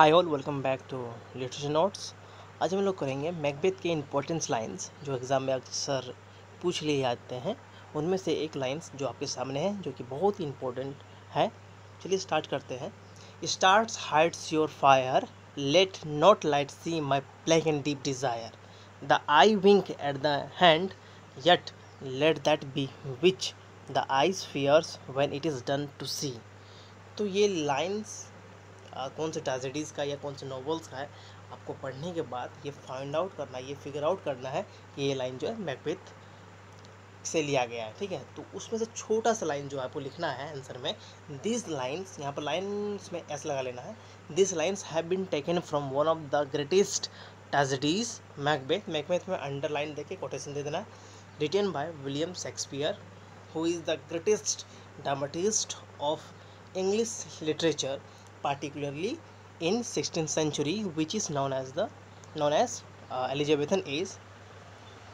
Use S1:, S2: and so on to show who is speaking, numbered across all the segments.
S1: Hi all welcome back to literature notes आज हम लोग करेंगे मैकबेथ के इंपॉर्टेंस लाइंस जो एग्ज़ाम में अक्सर पूछ लिए जाते हैं। उनमें से एक लाइंस जो आपके सामने है, जो कि बहुत ही इंपॉर्टेंट है। चलिए स्टार्ट करते हैं। Start hides your fire let not light see my black and deep desire the eye wink at the hand yet let that be which the eyes fears when it is done to see. तो ये lines कौन से tragedies का या कौन से novels का है आपको पढ़ने के बाद ये फाइंड आउट करना है ये फिगर आउट करना है कि ये लाइन जो है मैकबेथ से लिया गया है ठीक है? तो उसमें से छोटा सा लाइन जो आपको लिखना है आंसर में दिस लाइन्स यहाँ पर लाइन्स में एस लगा लेना है this lines have been taken from one of the greatest tragedies Macbeth Macbeth में अंडरलाइन देके कोटेशन दे देना है written by William Shakespeare, who is the greatest dramatist of English literature, particularly in 16th century, which is known as the known as uh, Elizabethan age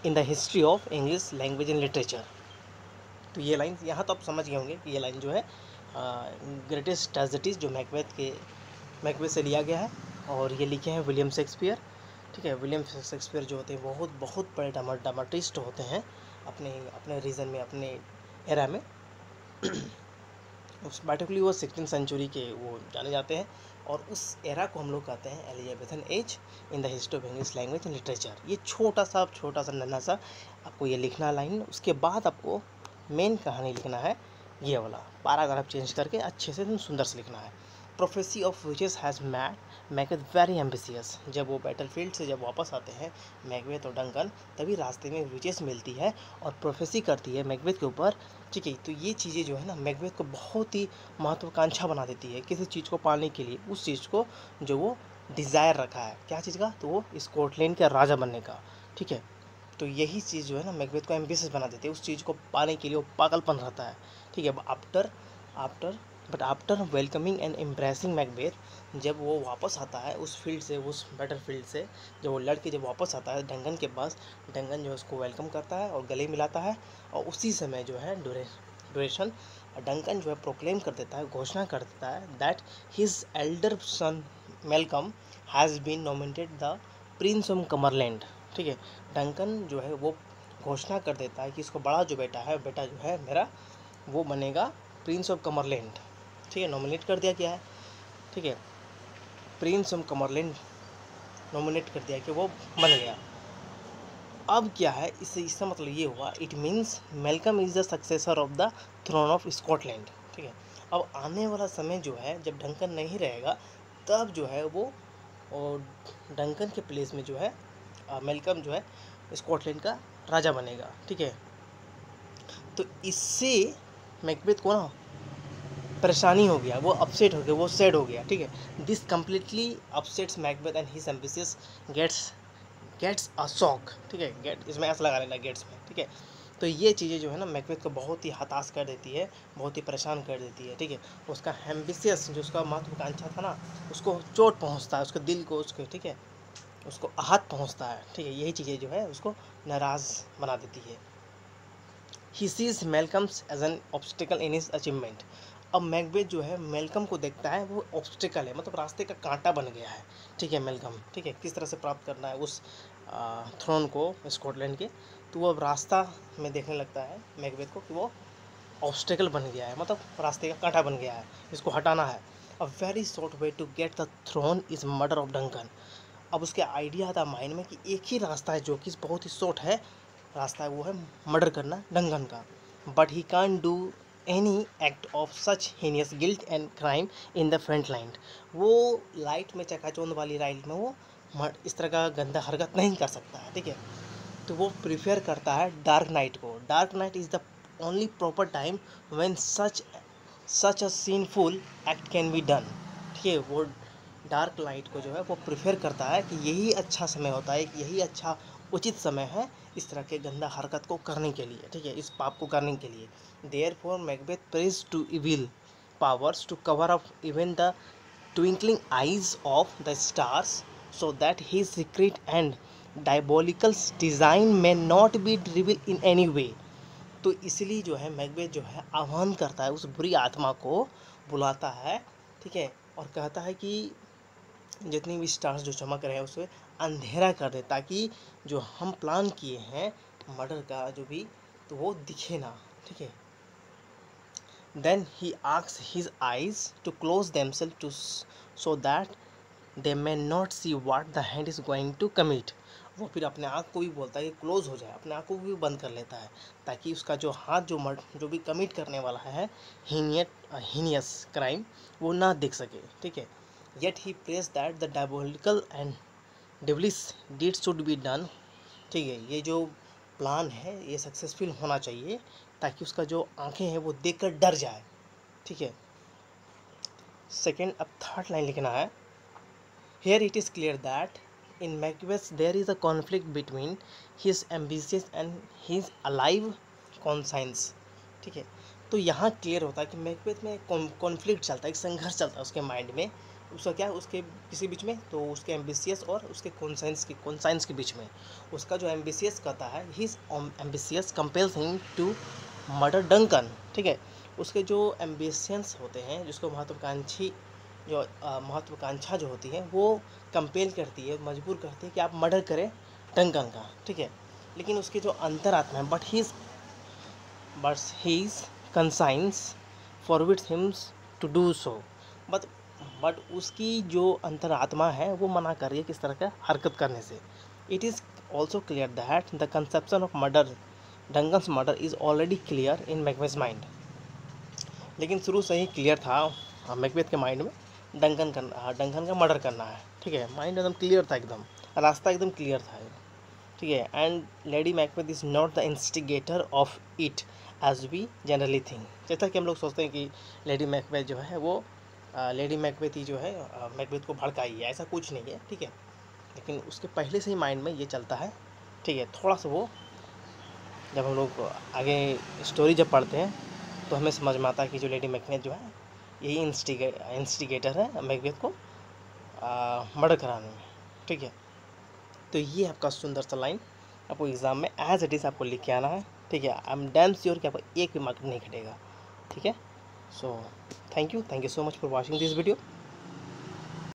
S1: in the history of English language and literature. तो ये line यहाँ तो आप समझ गए होंगे कि ये लाइन जो है ग्रेटेस्ट ट्रेजिडीज जो मैकबेथ के मैकबेथ से लिया गया है और ये लिखे हैं विलियम शेक्सपियर ठीक है विलियम शेक्सपियर जो होते हैं बहुत बहुत बड़े ड्रामाटिस्ट होते हैं अपने अपने रीजन में अपने एरा में पार्टिकुलरली वो सिक्सटीन सेंचुरी के वो जाने जाते हैं और उस एरा को हम लोग कहते हैं Elizabethan age in the history of English language and literature ये छोटा सा छोटा सा, नन्हा सा आपको ये लिखना लाइन उसके बाद आपको मेन कहानी लिखना है, ये वाला। पैराग्राफ चेंज करके अच्छे से सुंदर से लिखना है। Prophecy of witches has made Macbeth very ambitious जब वो बैटल फ़ील्ड से जब वापस आते हैं मैकवेथ और डंकन तभी रास्ते में विचेस मिलती है और प्रोफेसी करती है मैकवेथ के ऊपर। ठीक है तो ये चीज़ें जो है ना मैकवेथ को बहुत ही महत्वाकांक्षा बना देती है किसी चीज़ को पाने के लिए, उस चीज़ को जो वो डिज़ायर रखा है। क्या चीज़ का? तो वो स्कॉटलैंड का राजा बनने का। ठीक है तो यही चीज़ जो है ना मैकवेथ को एम्बिसियस बना देती है। उस चीज़ को पाने के लिए वो पागलपन रहता है। ठीक है after after but after welcoming and embracing Macbeth जब वो वापस आता है उस फ़ील्ड से, उस बैटर फ़ील्ड से, जब वो लड़के जब वापस आता है डंगन के पास डंगन जो है उसको वेलकम करता है और गले मिलाता है और उसी समय जो है डोरे ड्यूरेशन डंकन जो है प्रोक्लेम कर देता है, घोषणा कर देता है that his elder son Malcolm has been nominated the prince of Cumberland ठीक है? डंकन जो है वो घोषणा कर देता है कि इसको बड़ा जो बेटा है, बेटा जो है मेरा, वो बनेगा प्रिंस ऑफ़ कमरलैंड ठीक है नॉमिनेट कर दिया गया है। ठीक है प्रिंस ऑफ़ कमरलैंड नॉमिनेट कर दिया कि वो बन गया। अब क्या है, इससे इसका मतलब ये हुआ it means Malcolm is the successor of the throne of Scotland ठीक है, अब आने वाला समय जो है, जब डंकन नहीं रहेगा, तब जो है वो, और डंकन के प्लेस में जो है मेलकम जो है स्कॉटलैंड का राजा बनेगा। ठीक है तो इससे मैकबेथ को ना परेशानी हो गया, वो अपसेट हो गया, वो सैड हो गया, ठीक है? This completely upsets Macbeth and his ambitious gets gets a shock ठीक है? गेट इसमें ऐसा लगा लेना गेट्स में, ठीक है? तो ये चीज़ें जो है ना मैकबेथ को बहुत ही हताश कर देती है, बहुत ही परेशान कर देती है, ठीक है? उसका एम्बिसियस जो उसका महत्वाकांक्षा था ना, उसको चोट पहुँचता है, उसके दिल को, उसके, ठीक है? उसको आहत पहुँचता है, ठीक है? यही चीज़ें जो है, उसको नाराज़ बना देती है। He sees Malcolm's as an obstacle in his achievement अब मैकबेथ जो है, मेलकम को देखता है, वो ऑब्स्टिकल है मतलब रास्ते का कांटा बन गया है। ठीक है, मेलकम, ठीक है, किस तरह से प्राप्त करना है उस थ्रोन को स्कॉटलैंड के तो वो अब रास्ता में देखने लगता है मैकबेथ को कि वो ऑब्स्टिकल बन गया है मतलब रास्ते का कांटा बन गया है, इसको हटाना है। A very short way to get the throne is murder of Duncan अब उसके आइडिया था माइंड में कि एक ही रास्ता है जो कि बहुत ही शॉर्ट है, रास्ता है वो है मर्डर करना डंगन का। But he can't do any act of such heinous guilt and crime in the front line वो लाइट में चकाचौंध वाली लाइट में वो इस तरह का गंदा हरकत नहीं कर सकता है ठीक है? तो वो प्रिफेयर करता है डार्क नाइट को। Dark night is the only proper time when such such a sinful act can be done ठीक है? वो डार्क लाइट को जो है वो प्रिफेयर करता है कि यही अच्छा समय होता है, यही अच्छा उचित समय है इस तरह के गंदा हरकत को करने के लिए, ठीक है? इस पाप को करने के लिए। There for Macbeth prays to evil powers to cover up even the twinkling eyes of the stars so that he secret and diabolical design may not be reveal in any way तो इसलिए जो है Macbeth जो है, आह्वान करता है उस बुरी आत्मा को बुलाता है, ठीक है? और कहता है कि जितनी भी स्टार्स जो चमक रहे हैं उसे अंधेरा कर दे ताकि जो हम प्लान किए हैं मर्डर का जो भी तो वो दिखे ना, ठीक है? Then he asks his eyes to close themselves too so that they may not see what the hand is going to commit वो फिर अपने आँख को भी बोलता है कि क्लोज हो जाए, अपने आँख को भी बंद कर लेता है, ताकि उसका जो हाथ, जो मर्ड जो भी कमिट करने वाला है हीनियट हीनियस क्राइम वो ना देख सके, ठीक है? Yet he prays that the diabolical and devilish deed should be done ठीक है, ये जो प्लान है, ये सक्सेसफुल होना चाहिए, ताकि उसका जो आँखें हैं वो देख कर डर जाए। ठीक है? सेकेंड अब थर्ड लाइन लिखना है। Here it is clear that in Macbeth there is a conflict between his ambitious and his alive conscience ठीक है? तो यहाँ क्लियर होता है कि मैकबेथ में कॉन्फ्लिक्ट चलता है, एक संघर्ष चलता है उसके माइंड में। उसका क्या उसके किसी बीच में तो उसके एम्बिसियस और उसके कॉन्साइंस के कॉन्साइंस के बीच में। उसका जो एम्बिसियस कहता है his ambitious compels him to murder Duncan ठीक है? उसके जो एम्बिशियंस होते हैं, जिसको महत्वाकांक्षी जो महत्वाकांक्षा जो होती है, वो कंपेल करती है, मजबूर करती है कि आप मर्डर करें डंकन का, ठीक है? लेकिन उसके जो अंतरात्मा है but his but his conscience forbids him to do so but but उसकी जो अंतरात्मा है, वो मना कर रही है किस तरह का हरकत करने से। It is also clear that the conception of murder Duncan's murder is already clear in Macbeth's mind लेकिन शुरू से ही क्लियर था मैकवेद के माइंड में डंगन करना डंगन का मर्डर करना है। ठीक है माइंड एकदम क्लियर था एकदम। रास्ता एकदम क्लियर था। ठीक है and Lady Macbeth is not the instigator of it as we generally think जैसा कि हम लोग सोचते हैं कि लेडी मैकबेथ जो है, वो लेडी मैकबेथ ही जो है मैकबेथ को भड़काई है। ऐसा कुछ नहीं है, ठीक है? लेकिन उसके पहले से ही माइंड में ये चलता है, ठीक है? थोड़ा सा वो, जब हम लोग आगे स्टोरी जब पढ़ते हैं तो हमें समझ में आता है कि जो लेडी मैकबेथ जो है, यही इंस्टिगे, इंस्टिगेटर है मैकबेथ को मर्डर कराने में, ठीक है? तो ये आपका सुंदर सा लाइन। आपको एग्ज़ाम में एज इट इज़ आपको लिख के आना है, ठीक है? आई एम डैम श्योर कि आपको एक भी मार्क नहीं घटेगा, ठीक है? so thank you. Thank you so much for watching this video.